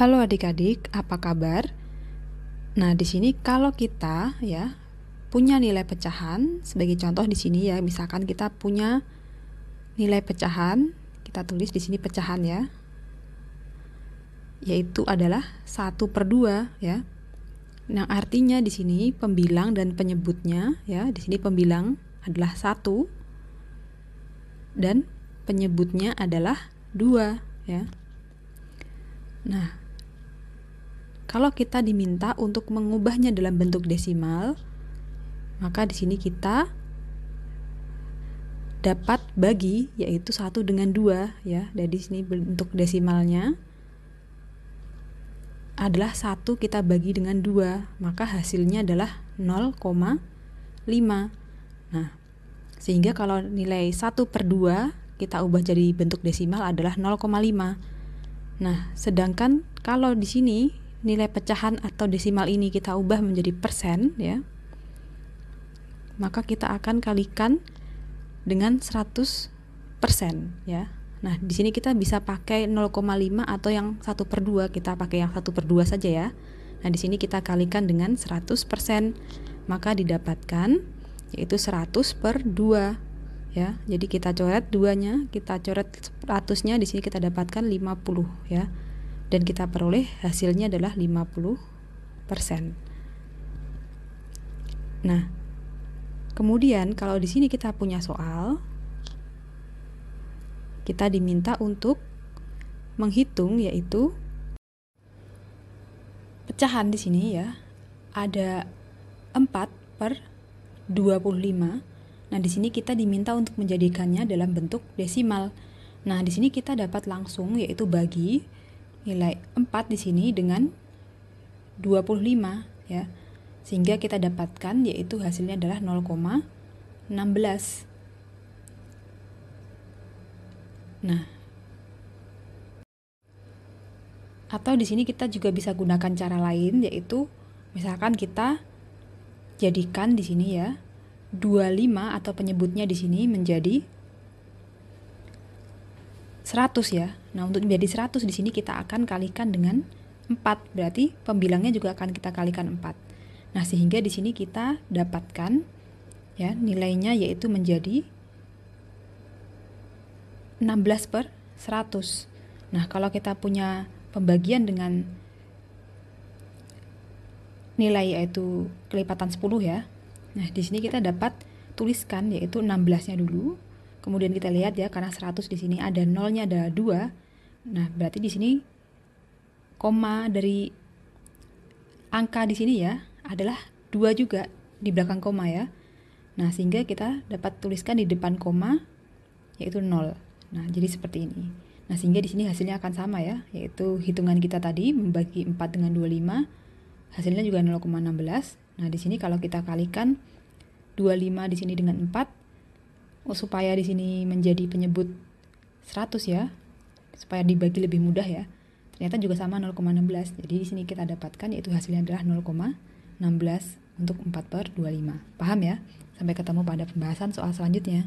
Halo adik-adik, apa kabar? Nah, di sini kalau kita ya punya nilai pecahan, sebagai contoh di sini ya, misalkan kita punya nilai pecahan, kita tulis di sini pecahan ya. Yaitu adalah 1 per 2 ya. Yang artinya di sini pembilang dan penyebutnya ya, di sini pembilang adalah 1 dan penyebutnya adalah 2 ya. Nah, kalau kita diminta untuk mengubahnya dalam bentuk desimal, maka di sini kita dapat bagi yaitu satu dengan dua ya. Dari sini bentuk desimalnya adalah satu kita bagi dengan dua, maka hasilnya adalah 0,5. Nah, sehingga kalau nilai 1 per 2 kita ubah jadi bentuk desimal adalah 0,5. Nah, sedangkan kalau di sini nilai pecahan atau desimal ini kita ubah menjadi persen ya maka kita akan kalikan dengan 100 persen ya. Nah di sini kita bisa pakai 0,5 atau yang 1 per 2 kita pakai yang 1 per 2 saja ya. Nah di sini kita kalikan dengan 100 persen maka didapatkan yaitu 100 per 2 ya. Jadi kita coret duanya kita coret 100 nya di sini kita dapatkan 50 ya dan kita peroleh hasilnya adalah 50%. Nah, kemudian kalau di sini kita punya soal kita diminta untuk menghitung yaitu pecahan di sini ya. Ada 4 per 25. Nah, di sini kita diminta untuk menjadikannya dalam bentuk desimal. Nah, di sini kita dapat langsung yaitu bagi nilai 4 di sini dengan 25 ya. Sehingga kita dapatkan yaitu hasilnya adalah 0,16. Nah, atau di sini kita juga bisa gunakan cara lain yaitu misalkan kita jadikan di sini ya 25 atau penyebutnya di sini menjadi 100 ya. Nah, untuk menjadi 100 di sini kita akan kalikan dengan 4. Berarti pembilangnya juga akan kita kalikan 4. Nah, sehingga di sini kita dapatkan ya nilainya yaitu menjadi 16 per 100. Nah, kalau kita punya pembagian dengan nilai yaitu kelipatan 10 ya. Nah, di sini kita dapat tuliskan yaitu 16-nya dulu Kemudian kita lihat ya karena 100 di sini ada nolnya ada 2. Nah, berarti di sini koma dari angka di sini ya adalah 2 juga di belakang koma ya. Nah, sehingga kita dapat tuliskan di depan koma yaitu 0. Nah, jadi seperti ini. Nah, sehingga di sini hasilnya akan sama ya, yaitu hitungan kita tadi membagi 4 dengan 25 hasilnya juga 0,16. Nah, di sini kalau kita kalikan 25 di sini dengan 4 oh, supaya di sini menjadi penyebut 100 ya. Supaya dibagi lebih mudah ya. Ternyata juga sama 0,16 jadi di sini kita dapatkan yaitu hasilnya adalah 0,16 untuk 4 per 25 paham ya? Sampai ketemu pada pembahasan soal selanjutnya